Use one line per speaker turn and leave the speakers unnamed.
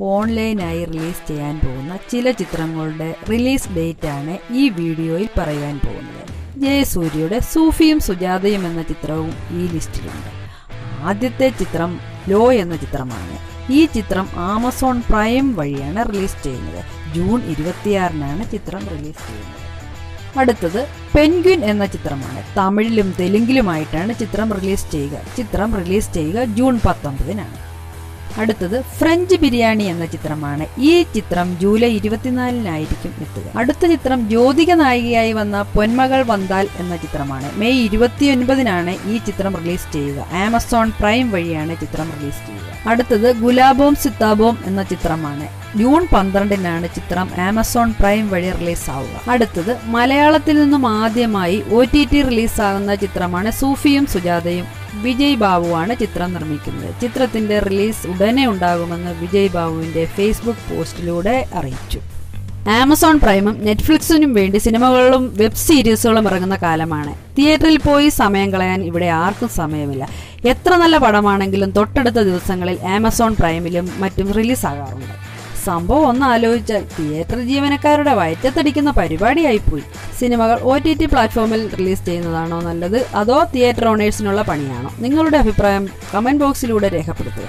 ഓൺലൈനായി റിലീസ് ചെയ്യാൻ പോകുന്ന ചില ചിത്രങ്ങളുടെ റിലീസ് ഡേറ്റ് ആണ് ഈ വീഡിയോയിൽ പറയാൻ പോകുന്നത്. ജയസൂര്യയുടെ സൂഫിയും സുജാതയും എന്ന ചിത്രവും ഈ ലിസ്റ്റിലുണ്ട്. ആദ്യത്തെ ചിത്രം ലോ എന്ന ചിത്രമാണ്. ഈ ചിത്രം ആമസോൺ പ്രൈം വഴിയാണ് റിലീസ് ചെയ്യുന്നത്. ജൂൺ ഇരുപത്തിയാറിനാണ് ചിത്രം റിലീസ് ചെയ്യുന്നത്. അടുത്തത് പെൻഗ്വിൻ എന്ന ചിത്രമാണ്. തമിഴിലും തെലുങ്കിലുമായിട്ടാണ് ചിത്രം റിലീസ് ചെയ്യുക. ചിത്രം റിലീസ് ചെയ്യുക ജൂൺ പത്തൊമ്പതിനാണ്. അടുത്തത് ഫ്രഞ്ച് ബിരിയാണി എന്ന ചിത്രമാണ്. ഈ ചിത്രം ജൂലൈ ഇരുപത്തിനാലിനായിരിക്കും എത്തുക. അടുത്ത ചിത്രം ജ്യോതിക നായികയായി വന്ന പൊന്മകൾ വന്താൽ എന്ന ചിത്രമാണ്. മെയ് ഇരുപത്തിയൊൻപതിനാണ് ഈ ചിത്രം റിലീസ് ചെയ്യുക. ആമസോൺ പ്രൈം വഴിയാണ് ചിത്രം റിലീസ് ചെയ്യുക. അടുത്തത് ഗുലാബോം സിത്താബോം എന്ന ചിത്രമാണ്. ജൂൺ പന്ത്രണ്ടിനാണ് ചിത്രം ആമസോൺ പ്രൈം വഴി റിലീസ് ആവുക അടുത്തത് മലയാളത്തിൽ നിന്നും ആദ്യമായി ഒ ടി ടി റിലീസാകുന്ന ചിത്രമാണ് സൂഫിയും സുജാതയും. വിജയ് ബാബുവാണ് ചിത്രം നിർമ്മിക്കുന്നത്. ചിത്രത്തിന്റെ റിലീസ് ഉടനെ ഉണ്ടാകുമെന്ന് വിജയ് ബാബുവിന്റെ ഫേസ്ബുക്ക് പോസ്റ്റിലൂടെ അറിയിച്ചു. ആമസോൺ പ്രൈമും നെറ്റ്ഫ്ലിക്സിനും വേണ്ടി സിനിമകളും വെബ് സീരീസുകളും ഇറങ്ങുന്ന കാലമാണ്. തിയേറ്ററിൽ പോയി സമയം കളയാൻ ഇവിടെ ആർക്കും സമയമില്ല. എത്ര നല്ല പടമാണെങ്കിലും തൊട്ടടുത്ത ദിവസങ്ങളിൽ ആമസോൺ പ്രൈമിലും മറ്റും റിലീസാകാറുണ്ട്. സംഭവം ഒന്ന് ആലോചിച്ചാൽ തിയേറ്റർ ജീവനക്കാരുടെ വയറ്റത്തടിക്കുന്ന പരിപാടിയായിപ്പോയി. സിനിമകൾ ഒ ടി ടി പ്ലാറ്റ്ഫോമിൽ റിലീസ് ചെയ്യുന്നതാണോ നല്ലത്? അതോ തിയേറ്റർ ഓണേഴ്സിനുള്ള പണിയാണോ? നിങ്ങളുടെ അഭിപ്രായം കമന്റ് ബോക്സിലൂടെ രേഖപ്പെടുത്തുക.